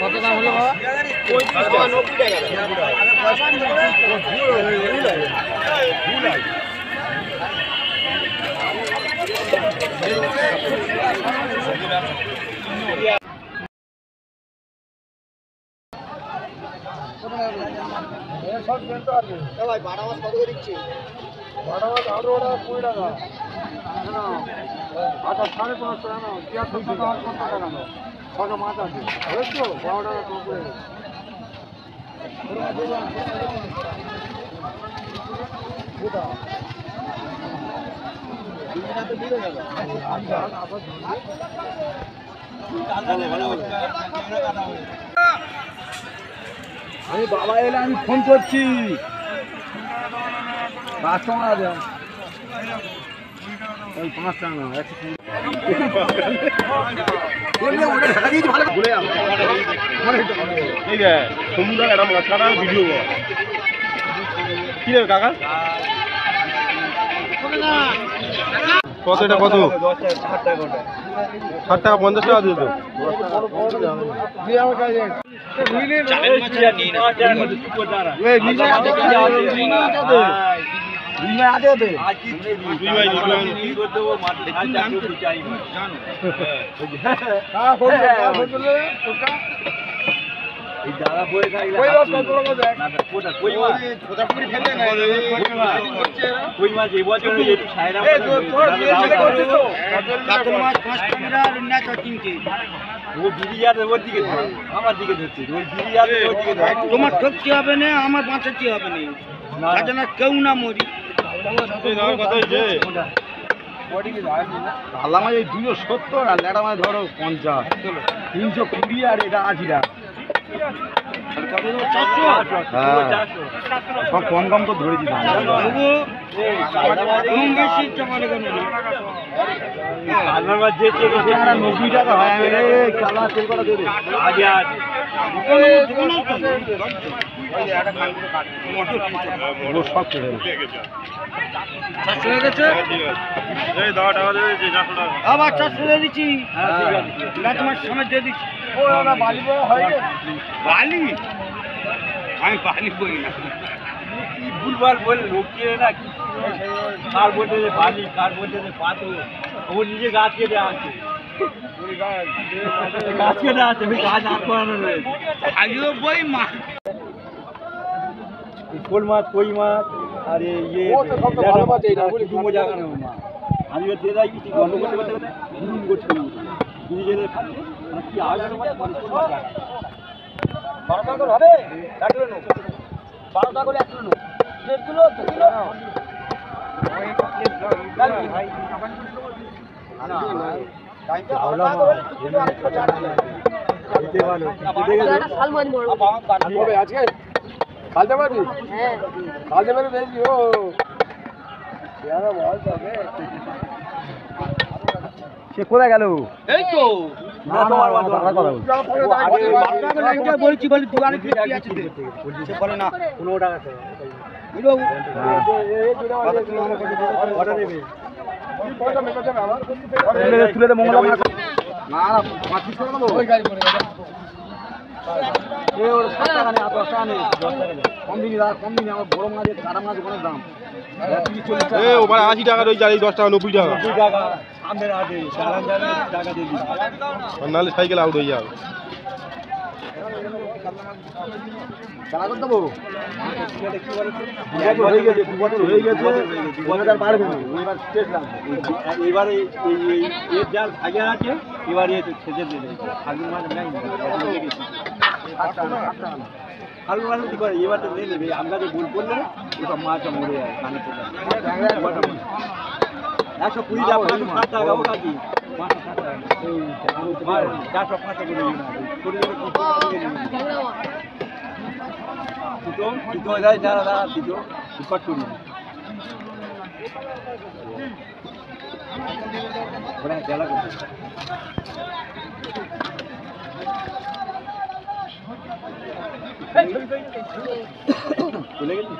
কত দাম হলো বাবা? সব কিনতে পারবে ভাই বাটা মাছ কত করে দিচ্ছে? মাছ আঠারো টাকা কুড়ি টাকা। আচ্ছা সাড়ে পাঁচশো কেন তিয়াত্তর টাকা টাকা কেন ছশো মাছ আছে। বুঝছ বারো আমি বাবা এলে আমি ফোন করছি। কাস্টমার আছে ওই পাঁচ টাকা না একশো যে সমুদ্র একটা মাছ কাটা ভিডিও ষাট টাকা পঞ্চাশ টাকা ভাই দুই ভাই তোমার ঠকতে হবে না আমার বাঁচাতে হবে না। না কেউ না মরি। হয়েছে মাছ এই দুশো সত্তর আর ল্যাটা মাছ ধরো পঞ্চাশ। তিনশো কুড়ি আর এটা আশি টাকা। হ্যাঁ। সব কম কম তো ধরে দিতাম। নব্বই টাকা হয় আমি কালা তেল করা দেবে ওগুলো সব হয়ে আবার চারশো দিয়ে দিচ্ছি। তোমার সময় দিয়ে দিচ্ছি। বালি আমি বালি বলি না। ভুলভাল বলে লোককে না কি কার বলতে যে বালি কার বলতে যে পাথর ও নিজে গাছ কেটে আসছে গাছ। কেটে ওই গাছ আট করানো রয়েছে। আমিও বই মা। শোল মাছ কই মাছ আর এই ইয়ে মজা করে মাছ। আমি দিয়ে কিছু গল্প করতে করতে করতে ঘুরুন করছি ঘুরে গেলে খাচ্ছে মানে কি আগে মানে শোল মাছ আছে। বারো টাকা করে হবে? এক কিলো নেব। বারো টাকা করে এক কিলো নেব। দেড় কিলো দু কিলো? কাল কি? ভাই? না, টাইমটা বারো টাকা করে। একটু কিলো, আরেক কিলো চার কিলো। দিতে পারো, দিতে গেলে। কবে আজকে কালতে পারবি কালতে পারবি বেশি ও সে কোথায় গেল এই তো? তুলে দে মঙ্গলা না না পাঁচ করে দেবো এ ওর সাত টাকা নেই দশ টাকা নেই কম দিনই দাদা কম দিনই আমার বড় মাছ কাটা মাছ অনেক দাম। এ ওখানে আশি টাকা রয়েছে আর এই দশ টাকা নব্বই টাকা। নাহলে সাইকেল আউট হয়ে যাবে। চালা করে দেবো হয়ে গেছে দু বছর হয়ে গেছে দু হাজার বাড়বে না। এবার শেষ লাগবে এবারে এই এই এর যা ভাগে আছে এবারে সেজে দিয়ে দেবে ফাগুন মাছ ফাগুন মাছ কি করে এবার তো দিয়ে দেবে আমরা যে ভুল করলে ওসব মাছ মরে যায় কানে। এবারটা মরে। একশো কুড়ি টাকা ফাগুন ষাট টাকা ওটা কি পাঁচশো পাঁচশো ওরা চলে গেলি